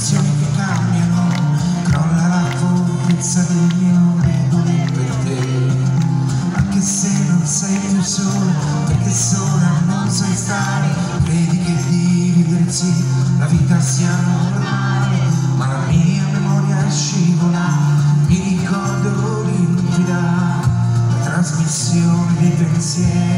condizioni che cambiano, crolla la fortezza del mio regole per te, anche se non sei più solo, perché sola non sai stare, credi che dividersi la vita sia normale, ma la mia memoria scivola, mi ricordo limpida, la trasmissione dei pensieri.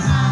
high.